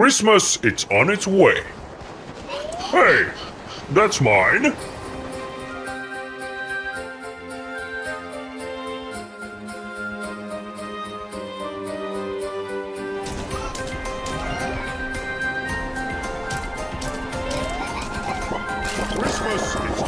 Christmas, it's on its way. Hey, that's mine. Christmas